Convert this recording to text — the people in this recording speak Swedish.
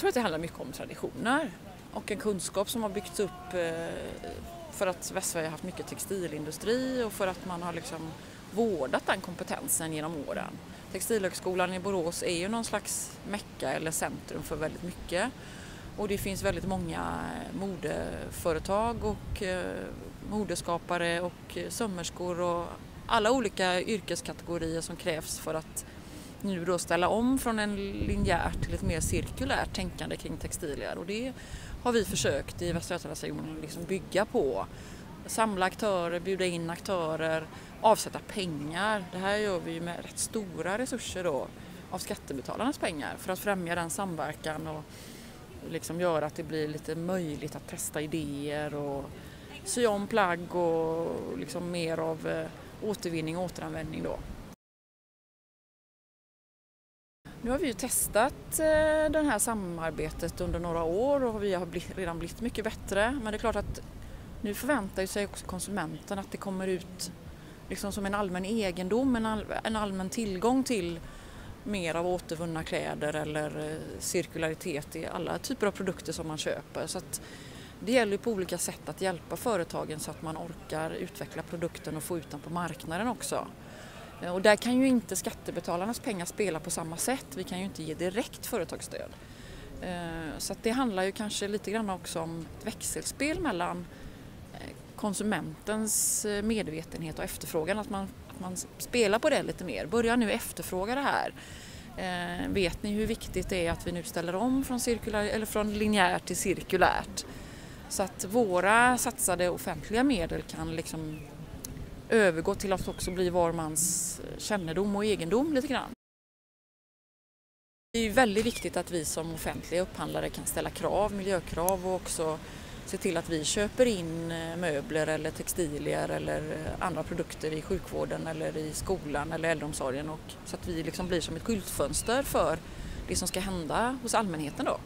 tror att det handlar mycket om traditioner och en kunskap som har byggts upp eh, för att Västsverige har haft mycket textilindustri och för att man har liksom vårdat den kompetensen genom åren. Textilhögskolan i Borås är ju någon slags mecka eller centrum för väldigt mycket. Och det finns väldigt många eh, modeföretag och eh, modeskapare och sömmerskor och alla olika yrkeskategorier som krävs för att nu då ställa om från en linjärt till ett mer cirkulärt tänkande kring textilier och det har vi försökt i Västra Götalandsregionen liksom bygga på. Samla aktörer, bjuda in aktörer, avsätta pengar. Det här gör vi med rätt stora resurser då av skattebetalarnas pengar för att främja den samverkan och liksom göra att det blir lite möjligt att testa idéer och sy om plagg och liksom mer av eh, återvinning och återanvändning då. Nu har vi ju testat eh, det här samarbetet under några år och vi har redan blivit mycket bättre men det är klart att nu förväntar sig också konsumenten att det kommer ut liksom som en allmän egendom, en, all, en allmän tillgång till mer av återvunna kläder eller eh, cirkularitet i alla typer av produkter som man köper. Så det gäller på olika sätt att hjälpa företagen så att man orkar utveckla produkten och få ut den på marknaden också. Eh, och där kan ju inte skattebetalarnas pengar spela på samma sätt. Vi kan ju inte ge direkt företagsstöd. Eh, så det handlar ju kanske lite grann också om ett växelspel mellan eh, konsumentens medvetenhet och efterfrågan, att man, att man spelar på det lite mer. Börja nu efterfråga det här. Vet ni hur viktigt det är att vi nu ställer om från, cirkulär, eller från linjärt till cirkulärt? Så att våra satsade offentliga medel kan liksom övergå till att också bli var mans eh, kännedom och egendom lite grann. Det är väldigt viktigt att vi som offentliga upphandlare kan ställa krav, miljökrav och också se till att vi köper in eh, möbler eller textilier eller eh, andra produkter i sjukvården eller i skolan eller äldreomsorgen och så att vi liksom blir som ett skyltfönster för det som ska hända hos allmänheten då.